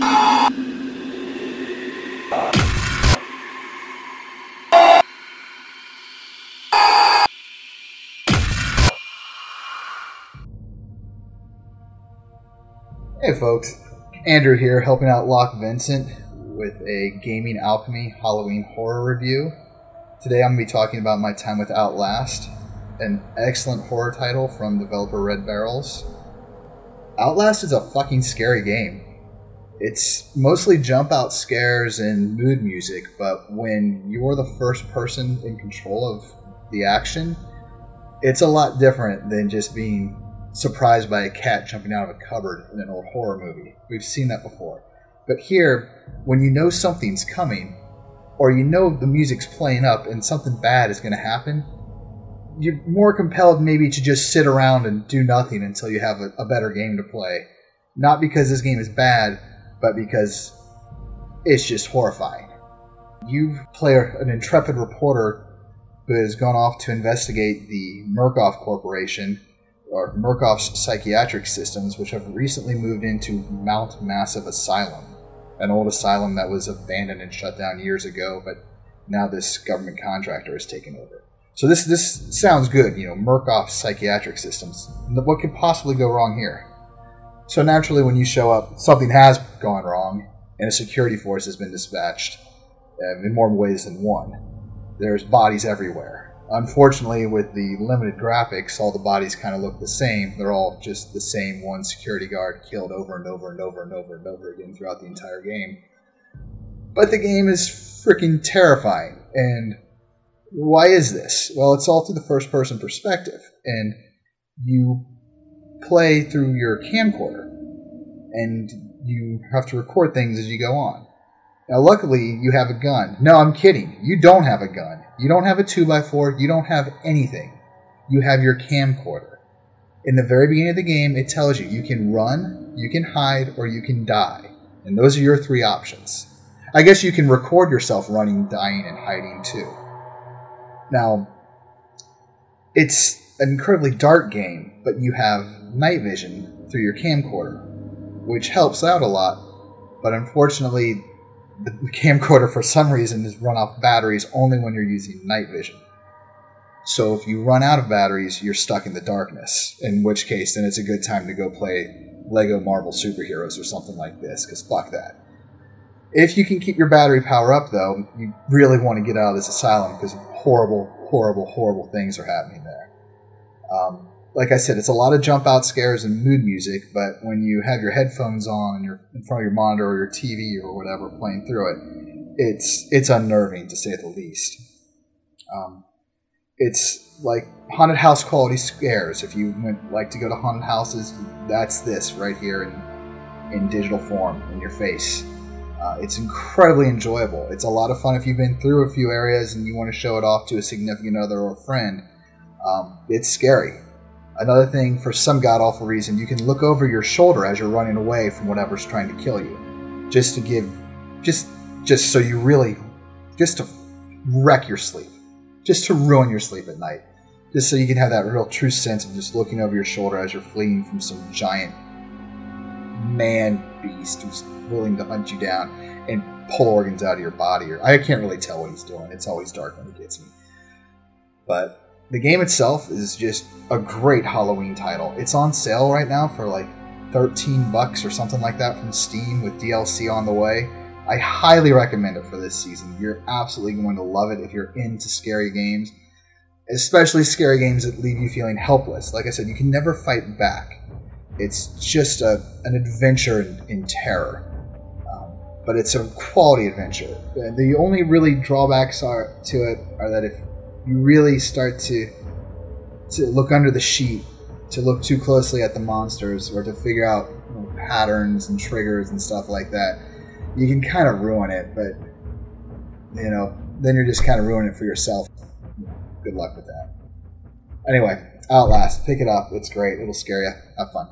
Hey folks, Andrew here helping out Locke Vincent with a Gaming Alchemy Halloween horror review. Today I'm going to be talking about my time with Outlast, an excellent horror title from developer Red Barrels. Outlast is a fucking scary game. It's mostly jump out scares and mood music, but when you're the first person in control of the action, it's a lot different than just being surprised by a cat jumping out of a cupboard in an old horror movie. We've seen that before. But here, when you know something's coming, or you know the music's playing up and something bad is going to happen, you're more compelled maybe to just sit around and do nothing until you have a, a better game to play. Not because this game is bad, but because it's just horrifying. You play an intrepid reporter who has gone off to investigate the Murkoff Corporation or Murkoff's psychiatric systems, which have recently moved into Mount Massive Asylum, an old asylum that was abandoned and shut down years ago, but now this government contractor has taken over. So this this sounds good, you know, Murkoff's psychiatric systems. What could possibly go wrong here? So naturally, when you show up, something has gone wrong, and a security force has been dispatched uh, in more ways than one. There's bodies everywhere Unfortunately, with the limited graphics, all the bodies kind of look the same. They're all just the same one security guard killed over and over and over and over and over again throughout the entire game. But the game is freaking terrifying. And why is this? Well, it's all through the first person perspective. And you play through your camcorder. And you have to record things as you go on. Now, luckily, you have a gun. No, I'm kidding. You don't have a gun. You don't have a 2x4. You don't have anything. You have your camcorder. In the very beginning of the game, it tells you you can run, you can hide, or you can die. And those are your three options. I guess you can record yourself running, dying, and hiding too. Now, it's an incredibly dark game, but you have night vision through your camcorder, which helps out a lot. But unfortunately, the camcorder for some reason is run off batteries only when you're using night vision. So if you run out of batteries, you're stuck in the darkness. In which case, then it's a good time to go play Lego Marvel Superheroes or something like this, because fuck that. If you can keep your battery power up, though, you really want to get out of this asylum because horrible, horrible, horrible things are happening. Um, like I said, it's a lot of jump out scares and mood music, but when you have your headphones on and you're in front of your monitor or your TV or whatever playing through it, it's it's unnerving to say the least. Um, it's like haunted house quality scares. If you went, like to go to haunted houses, that's this right here in in digital form in your face. Uh, it's incredibly enjoyable. It's a lot of fun if you've been through a few areas and you want to show it off to a significant other or friend. Um, it's scary Another thing, for some god awful reason, you can look over your shoulder as you're running away from whatever's trying to kill you, just to give, just just so you really, just to wreck your sleep, just to ruin your sleep at night, just so you can have that real true sense of just looking over your shoulder as you're fleeing from some giant man beast who's willing to hunt you down and pull organs out of your body. Or I can't really tell what he's doing. It's always dark when he gets me, but the game itself is just a great Halloween title. It's on sale right now for like 13 bucks or something like that from Steam with DLC on the way. I highly recommend it for this season. You're absolutely going to love it if you're into scary games, especially scary games that leave you feeling helpless. Like I said, you can never fight back. It's just a, an adventure in, in terror. Um, but it's a quality adventure. The only really drawbacks are to it are that if you really start to to look under the sheet, to look too closely at the monsters, or to figure out you know, patterns and triggers and stuff like that, you can kind of ruin it. But you know, then you're just kind of ruining it for yourself. Good luck with that. Anyway, Outlast, pick it up. It's great. It'll scare you. Have fun.